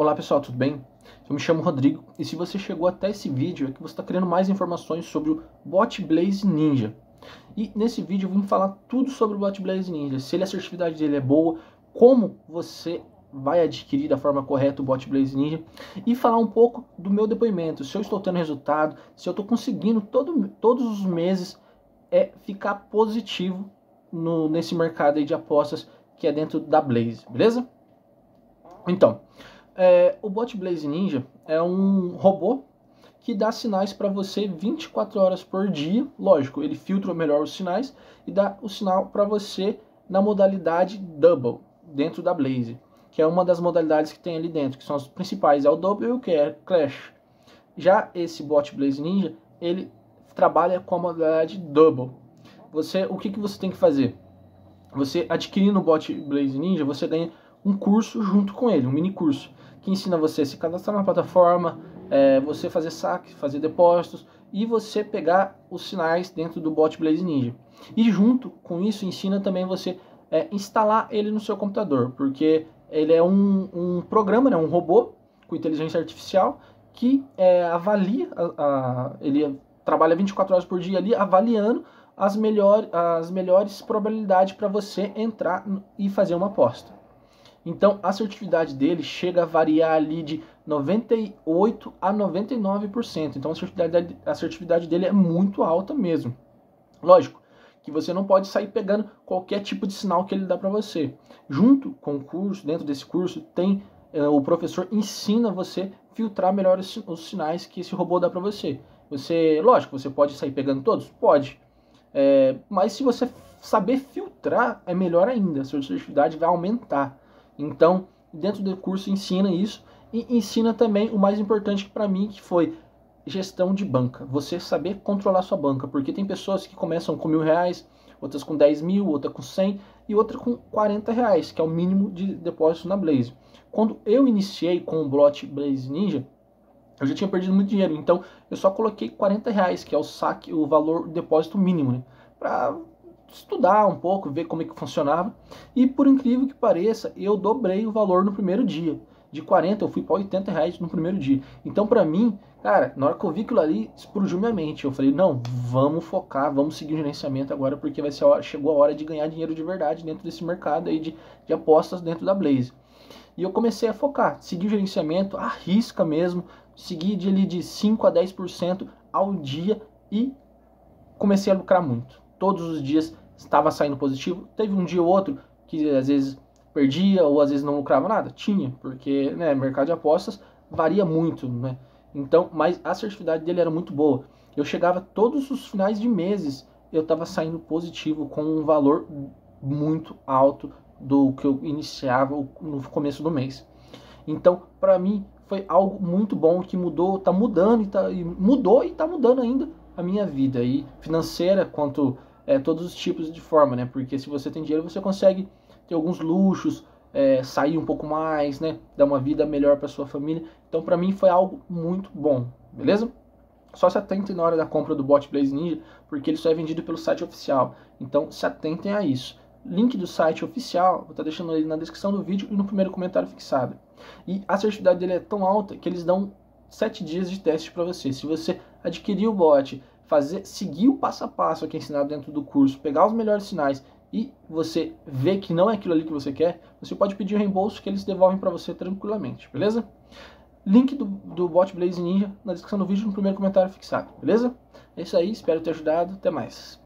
Olá pessoal, tudo bem? Eu me chamo Rodrigo e se você chegou até esse vídeo é que você está querendo mais informações sobre o Bot Blaze Ninja. E nesse vídeo eu vim falar tudo sobre o Bot Blaze Ninja, se ele, a assertividade dele é boa, como você vai adquirir da forma correta o Bot Blaze Ninja e falar um pouco do meu depoimento, se eu estou tendo resultado, se eu estou conseguindo todo, todos os meses é ficar positivo no, nesse mercado de apostas que é dentro da Blaze, beleza? Então, é, o Bot Blaze Ninja é um robô que dá sinais para você 24 horas por dia. Lógico, ele filtra melhor os sinais e dá o sinal para você na modalidade Double dentro da Blaze, que é uma das modalidades que tem ali dentro, que são as principais, é o Double e o Clash. Já esse Bot Blaze Ninja, ele trabalha com a modalidade Double. Você, o que, que você tem que fazer? Você adquirindo o Bot Blaze Ninja, você ganha um curso junto com ele, um mini curso, que ensina você a se cadastrar na plataforma, é, você fazer saques, fazer depósitos e você pegar os sinais dentro do Bot Blaze Ninja. E junto com isso ensina também você é, instalar ele no seu computador, porque ele é um, um programa, né, um robô com inteligência artificial que é, avalia, a, a, ele trabalha 24 horas por dia ali avaliando as, melhor, as melhores probabilidades para você entrar e fazer uma aposta. Então a assertividade dele chega a variar ali de 98 a 99%. Então a assertividade, a dele é muito alta mesmo. Lógico que você não pode sair pegando qualquer tipo de sinal que ele dá para você. Junto com o curso, dentro desse curso, tem uh, o professor ensina você filtrar melhor os, os sinais que esse robô dá para você. Você, lógico, você pode sair pegando todos, pode. É, mas se você saber filtrar, é melhor ainda. A sua assertividade vai aumentar. Então, dentro do curso ensina isso e ensina também o mais importante para mim, que foi gestão de banca. Você saber controlar sua banca, porque tem pessoas que começam com mil reais, outras com 10 mil, outra com 100 e outra com 40 reais, que é o mínimo de depósito na Blaze. Quando eu iniciei com o Blot Blaze Ninja, eu já tinha perdido muito dinheiro, então eu só coloquei 40 reais, que é o saque, o valor depósito mínimo, né? Para estudar um pouco, ver como é que funcionava. E por incrível que pareça, eu dobrei o valor no primeiro dia. De 40 eu fui para 80 reais no primeiro dia. Então para mim, cara, na hora que eu vi aquilo ali, explodiu minha mente. Eu falei, não, vamos focar, vamos seguir o gerenciamento agora, porque vai ser a hora, chegou a hora de ganhar dinheiro de verdade dentro desse mercado aí de, de apostas dentro da Blaze. E eu comecei a focar, seguir o gerenciamento, arrisca mesmo, seguir de ali de 5 a 10% ao dia e comecei a lucrar muito. Todos os dias estava saindo positivo. Teve um dia ou outro que às vezes perdia ou às vezes não lucrava nada? Tinha, porque né, mercado de apostas varia muito, né? Então, mas a assertividade dele era muito boa. Eu chegava todos os finais de meses, eu estava saindo positivo com um valor muito alto do que eu iniciava no começo do mês. Então, para mim, foi algo muito bom que mudou, tá mudando e, tá, e mudou e tá mudando ainda a minha vida aí financeira quanto é, todos os tipos de forma, né? Porque se você tem dinheiro, você consegue ter alguns luxos, é, sair um pouco mais, né? Dar uma vida melhor para sua família. Então, para mim, foi algo muito bom, beleza? Só se atentem na hora da compra do Bot Blaze Ninja, porque ele só é vendido pelo site oficial. Então, se atentem a isso. Link do site oficial, vou estar deixando ele na descrição do vídeo e no primeiro comentário fixado. E a assertividade dele é tão alta que eles dão 7 dias de teste para você. Se você adquirir o bot fazer, seguir o passo a passo aqui ensinado dentro do curso, pegar os melhores sinais e você vê que não é aquilo ali que você quer, você pode pedir reembolso que eles devolvem para você tranquilamente, beleza? Link do, do bot Blaze Ninja na descrição do vídeo no primeiro comentário fixado, beleza? É isso aí, espero ter ajudado, até mais.